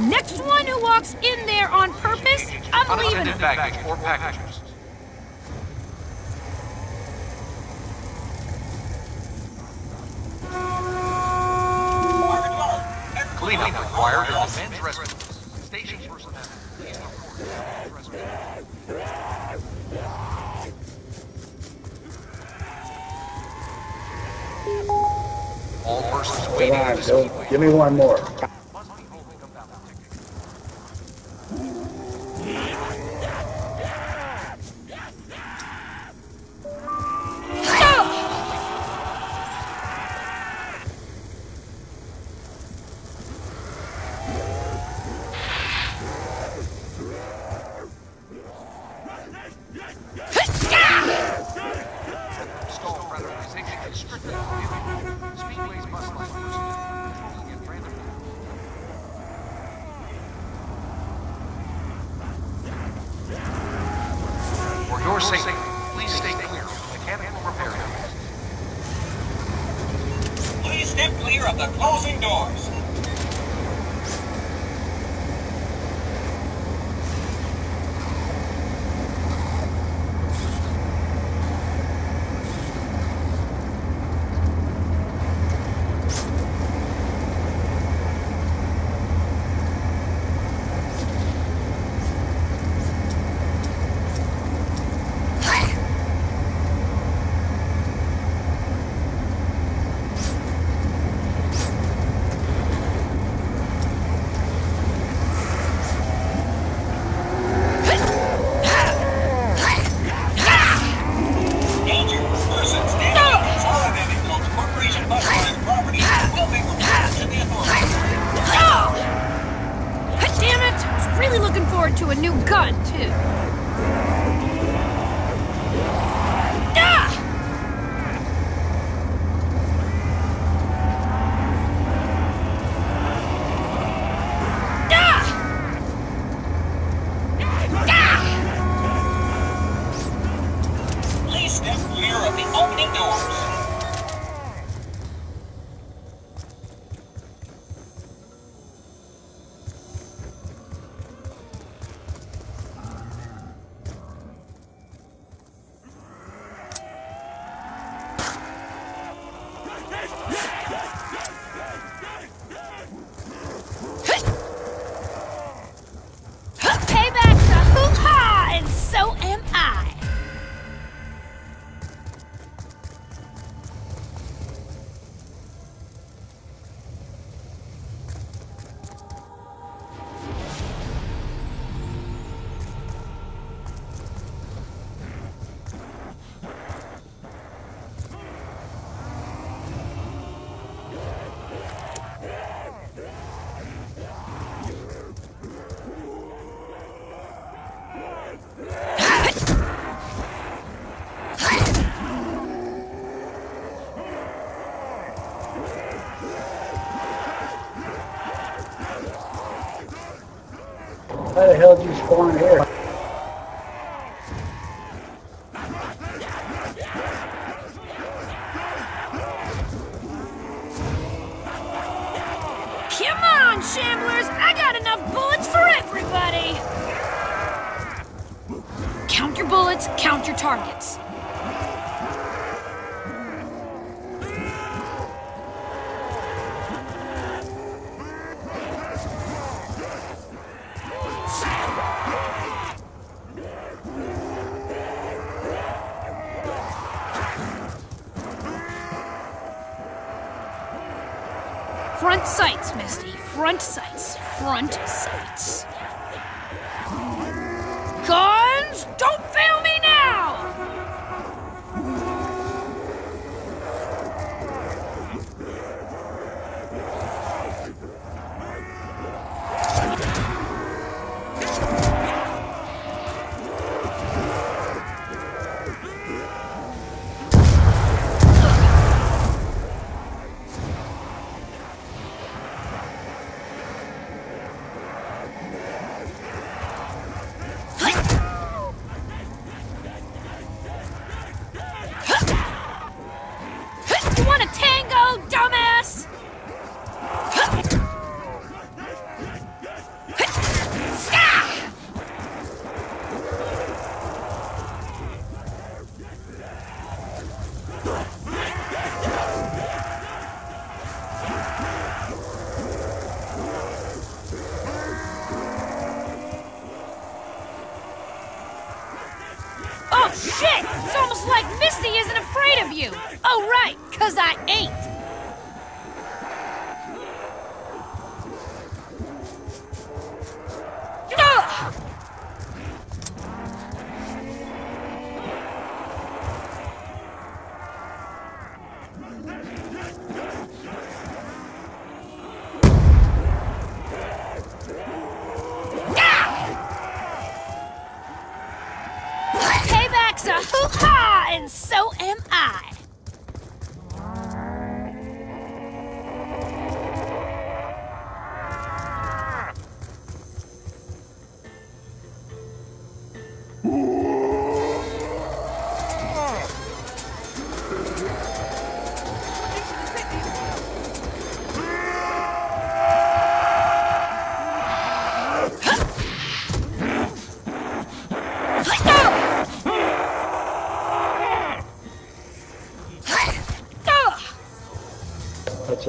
Next one who walks in there on purpose, I'm leaving. Package or. required in. Station personnel, please report. All persons waiting. Give me one more. forcing Yes! How the hell did you spawn here? Front sights, Misty. Front sights. Front sights. Shit! It's almost like Misty isn't afraid of you! Oh, right, because I ain't!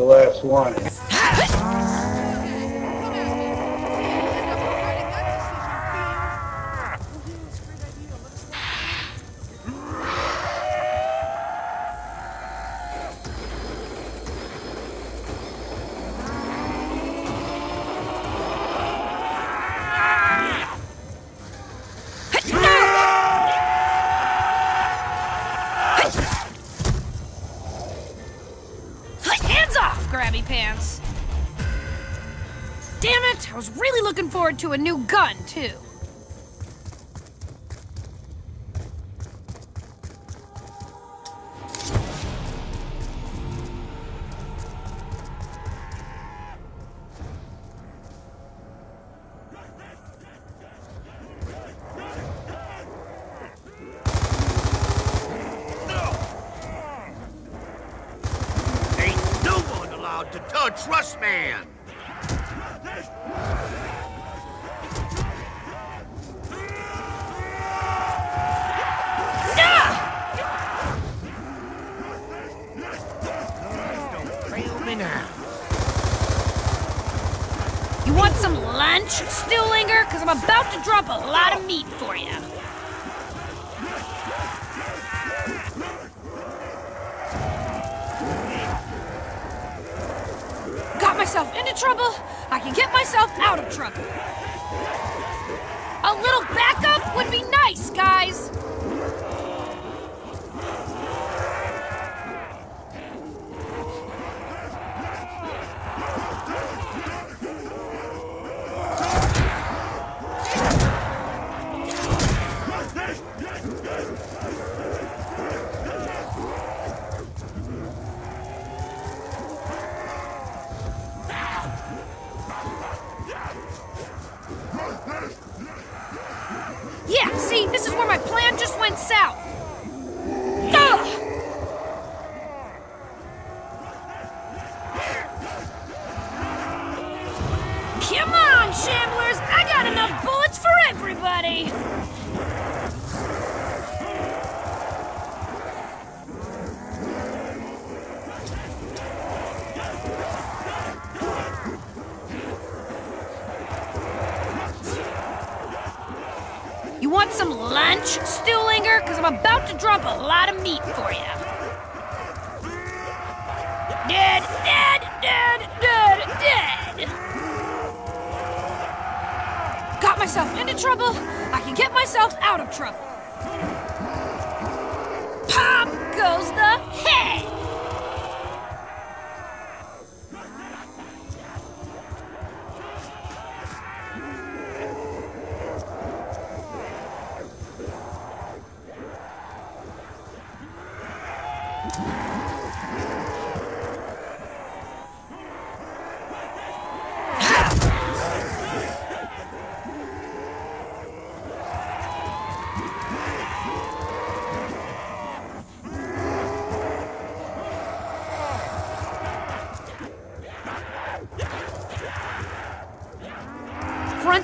The last one. pants! Damn it, I was really looking forward to a new gun, too. Touch Russman! Fail. You want some lunch, Stuhlinger? Because I'm about to drop a lot of meat for you. Myself into trouble, I can get myself out of trouble. A little backup would be nice, guys. See, this is where my plan just went south. Want some lunch, Stuhlinger? Because I'm about to drop a lot of meat for you. Dead, dead, dead, dead, dead. Got myself into trouble, I can get myself out of trouble. Pop goes the head.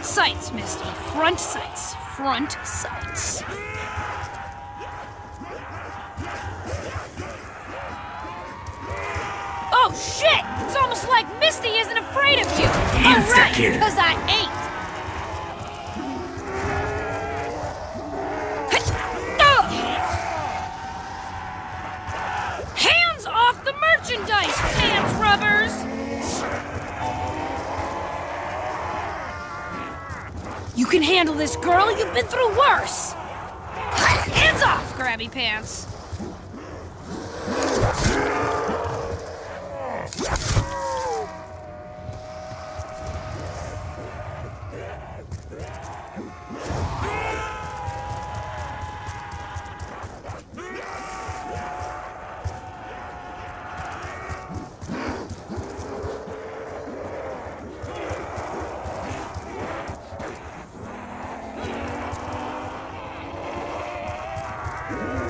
Sights, Misty. Front sights. Front sights. Oh shit! It's almost like Misty isn't afraid of you. Oh right, because I ain't. Can handle this, girl. You've been through worse. Hands off, grabby pants. Want